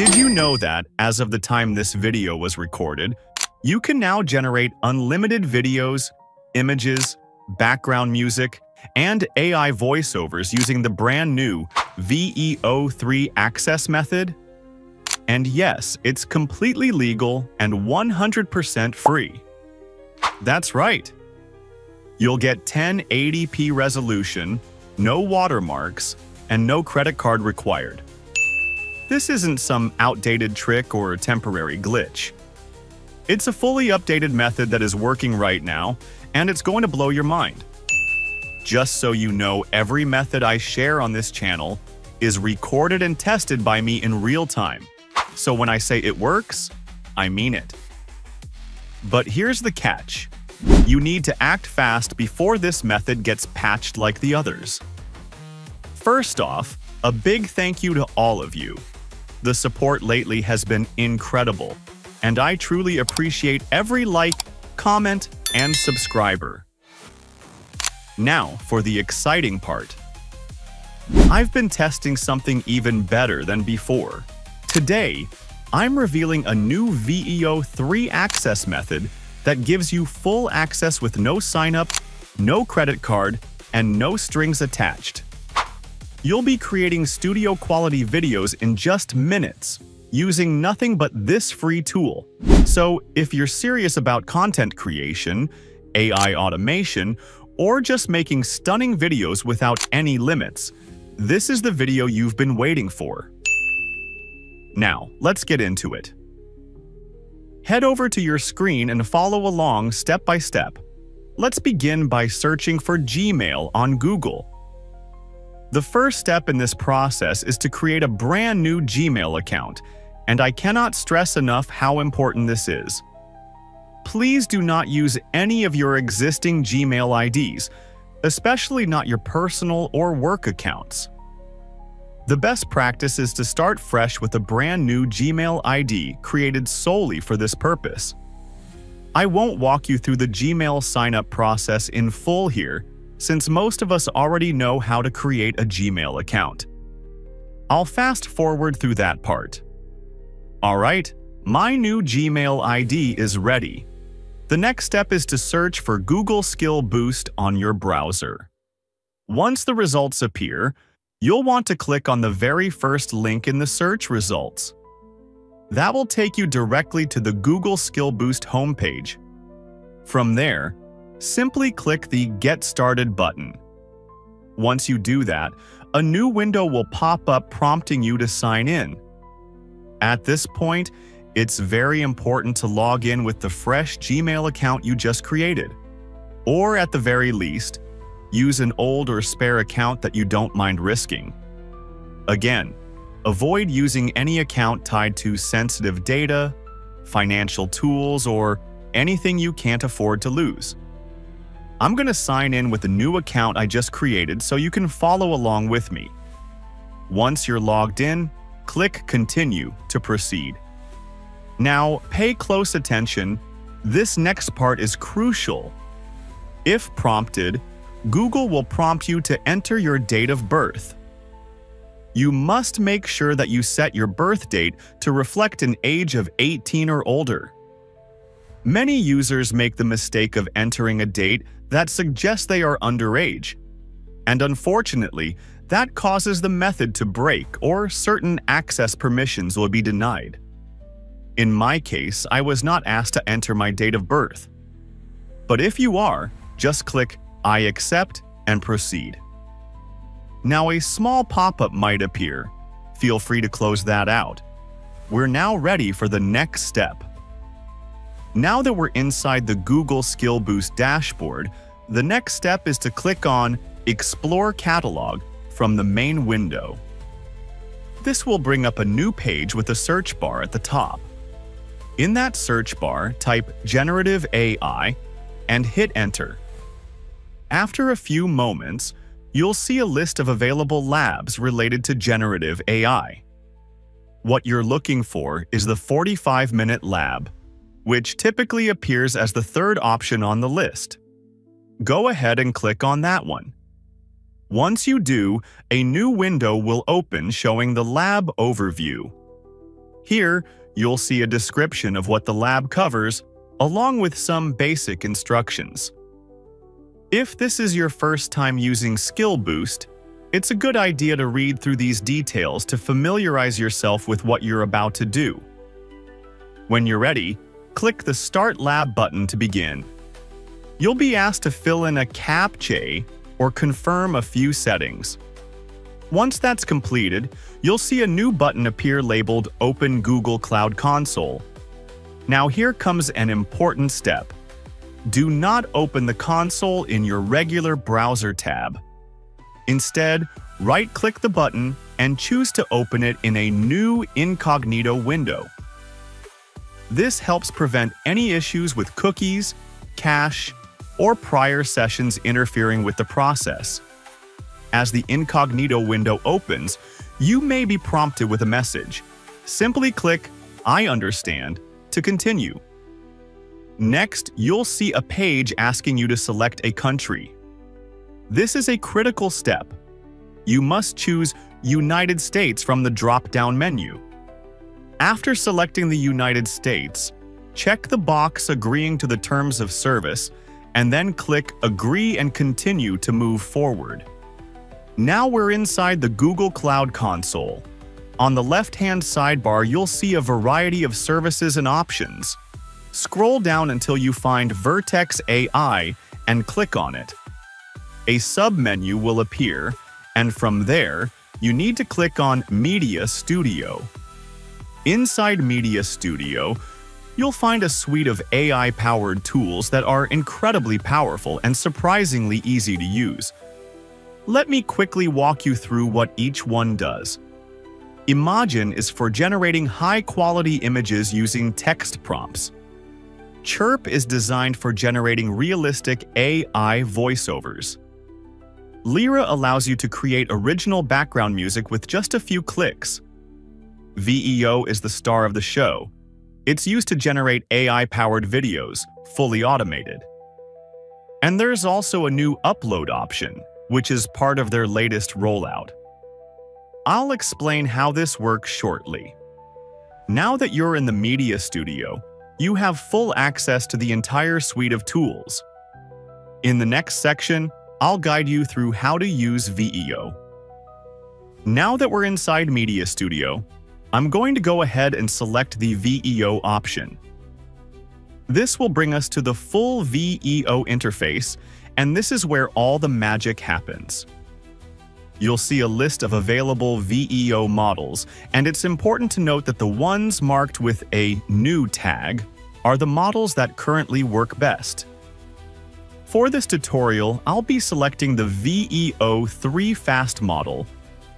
Did you know that, as of the time this video was recorded, you can now generate unlimited videos, images, background music, and AI voiceovers using the brand new VEO3 Access method? And yes, it's completely legal and 100% free. That's right. You'll get 1080p resolution, no watermarks, and no credit card required. This isn't some outdated trick or temporary glitch. It's a fully updated method that is working right now, and it's going to blow your mind. Just so you know, every method I share on this channel is recorded and tested by me in real time. So when I say it works, I mean it. But here's the catch. You need to act fast before this method gets patched like the others. First off, a big thank you to all of you. The support lately has been incredible, and I truly appreciate every like, comment, and subscriber. Now for the exciting part. I've been testing something even better than before. Today, I'm revealing a new VEO3 access method that gives you full access with no sign-up, no credit card, and no strings attached. You'll be creating studio quality videos in just minutes, using nothing but this free tool. So if you're serious about content creation, AI automation, or just making stunning videos without any limits, this is the video you've been waiting for. Now, let's get into it. Head over to your screen and follow along step by step. Let's begin by searching for Gmail on Google. The first step in this process is to create a brand new Gmail account, and I cannot stress enough how important this is. Please do not use any of your existing Gmail IDs, especially not your personal or work accounts. The best practice is to start fresh with a brand new Gmail ID created solely for this purpose. I won't walk you through the Gmail sign-up process in full here, since most of us already know how to create a Gmail account. I'll fast forward through that part. Alright, my new Gmail ID is ready. The next step is to search for Google Skill Boost on your browser. Once the results appear, you'll want to click on the very first link in the search results. That will take you directly to the Google Skill Boost homepage. From there, simply click the Get Started button. Once you do that, a new window will pop up prompting you to sign in. At this point, it's very important to log in with the fresh Gmail account you just created. Or at the very least, Use an old or spare account that you don't mind risking. Again, avoid using any account tied to sensitive data, financial tools, or anything you can't afford to lose. I'm going to sign in with the new account I just created so you can follow along with me. Once you're logged in, click Continue to proceed. Now, pay close attention. This next part is crucial. If prompted, Google will prompt you to enter your date of birth. You must make sure that you set your birth date to reflect an age of 18 or older. Many users make the mistake of entering a date that suggests they are underage. And unfortunately, that causes the method to break or certain access permissions will be denied. In my case, I was not asked to enter my date of birth. But if you are, just click I accept and proceed. Now a small pop-up might appear. Feel free to close that out. We're now ready for the next step. Now that we're inside the Google Skill Boost dashboard, the next step is to click on Explore Catalog from the main window. This will bring up a new page with a search bar at the top. In that search bar, type Generative AI and hit Enter. After a few moments, you'll see a list of available labs related to generative AI. What you're looking for is the 45-minute lab, which typically appears as the third option on the list. Go ahead and click on that one. Once you do, a new window will open showing the lab overview. Here, you'll see a description of what the lab covers, along with some basic instructions. If this is your first time using Skill Boost, it's a good idea to read through these details to familiarize yourself with what you're about to do. When you're ready, click the Start Lab button to begin. You'll be asked to fill in a CAPTCHA or confirm a few settings. Once that's completed, you'll see a new button appear labeled Open Google Cloud Console. Now here comes an important step. Do not open the console in your regular browser tab. Instead, right-click the button and choose to open it in a new incognito window. This helps prevent any issues with cookies, cache, or prior sessions interfering with the process. As the incognito window opens, you may be prompted with a message. Simply click I understand to continue. Next, you'll see a page asking you to select a country. This is a critical step. You must choose United States from the drop-down menu. After selecting the United States, check the box agreeing to the terms of service and then click Agree and Continue to move forward. Now we're inside the Google Cloud Console. On the left-hand sidebar, you'll see a variety of services and options. Scroll down until you find Vertex AI and click on it. A sub-menu will appear, and from there, you need to click on Media Studio. Inside Media Studio, you'll find a suite of AI-powered tools that are incredibly powerful and surprisingly easy to use. Let me quickly walk you through what each one does. Imagen is for generating high-quality images using text prompts. Chirp is designed for generating realistic AI voiceovers. Lyria allows you to create original background music with just a few clicks. VEO is the star of the show. It's used to generate AI-powered videos, fully automated. And there's also a new upload option, which is part of their latest rollout. I'll explain how this works shortly. Now that you're in the media studio, you have full access to the entire suite of tools. In the next section, I'll guide you through how to use VEO. Now that we're inside Media Studio, I'm going to go ahead and select the VEO option. This will bring us to the full VEO interface, and this is where all the magic happens. You'll see a list of available VEO models, and it's important to note that the ones marked with a new tag are the models that currently work best. For this tutorial, I'll be selecting the VEO 3 Fast model,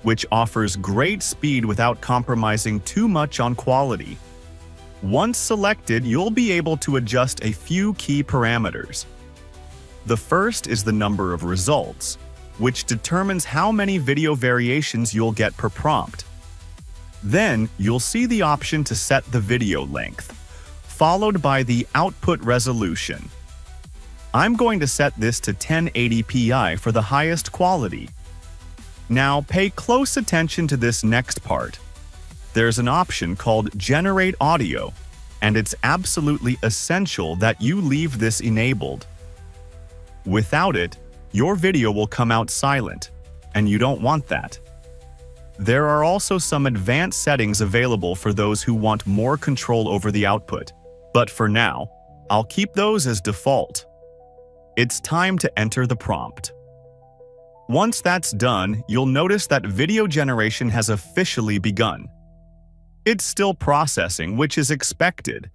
which offers great speed without compromising too much on quality. Once selected, you'll be able to adjust a few key parameters. The first is the number of results, which determines how many video variations you'll get per prompt. Then, you'll see the option to set the video length, followed by the output resolution. I'm going to set this to 1080p for the highest quality, now pay close attention to this next part. There's an option called Generate Audio, and it's absolutely essential that you leave this enabled. Without it, your video will come out silent, and you don't want that. There are also some advanced settings available for those who want more control over the output, but for now, I'll keep those as default. It's time to enter the prompt. Once that's done, you'll notice that video generation has officially begun. It's still processing, which is expected.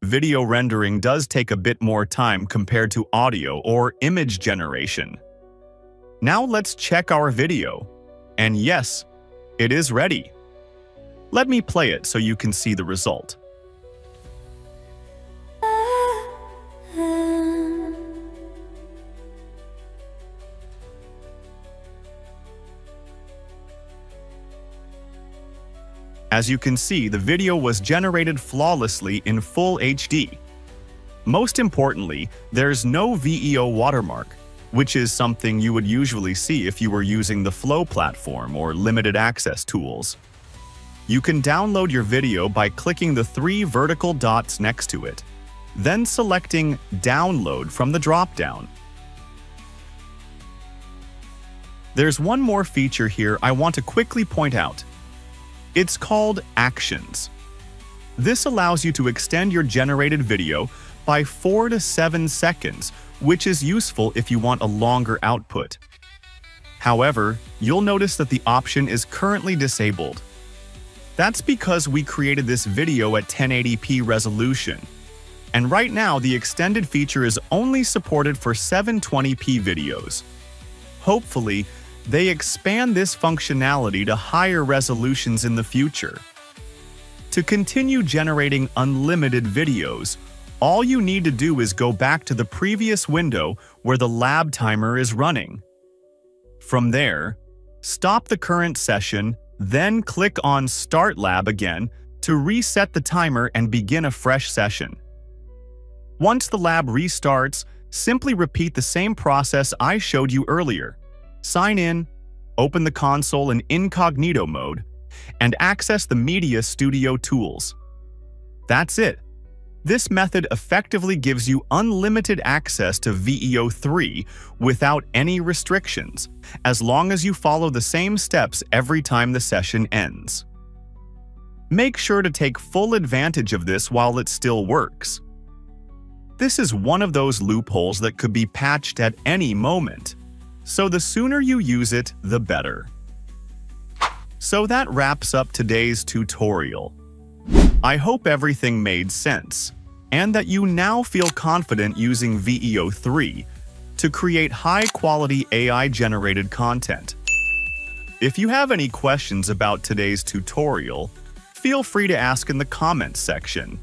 Video rendering does take a bit more time compared to audio or image generation. Now let's check our video. And yes, it is ready. Let me play it so you can see the result. As you can see, the video was generated flawlessly in full HD. Most importantly, there's no VEO watermark, which is something you would usually see if you were using the Flow platform or limited access tools. You can download your video by clicking the three vertical dots next to it, then selecting Download from the dropdown. There's one more feature here I want to quickly point out. It's called Actions. This allows you to extend your generated video by 4 to 7 seconds, which is useful if you want a longer output. However, you'll notice that the option is currently disabled. That's because we created this video at 1080p resolution. And right now, the extended feature is only supported for 720p videos. Hopefully, they expand this functionality to higher resolutions in the future. To continue generating unlimited videos, all you need to do is go back to the previous window where the lab timer is running. From there, stop the current session, then click on Start Lab again to reset the timer and begin a fresh session. Once the lab restarts, simply repeat the same process I showed you earlier. Sign in, open the console in incognito mode, and access the Media Studio tools. That's it. This method effectively gives you unlimited access to VEO3 without any restrictions, as long as you follow the same steps every time the session ends. Make sure to take full advantage of this while it still works. This is one of those loopholes that could be patched at any moment, so the sooner you use it, the better. So that wraps up today's tutorial. I hope everything made sense, and that you now feel confident using VEO3 to create high-quality AI-generated content. If you have any questions about today's tutorial, feel free to ask in the comments section.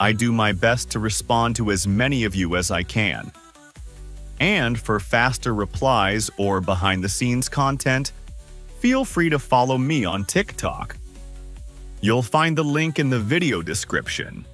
I do my best to respond to as many of you as I can. And for faster replies or behind-the-scenes content, feel free to follow me on TikTok. You'll find the link in the video description.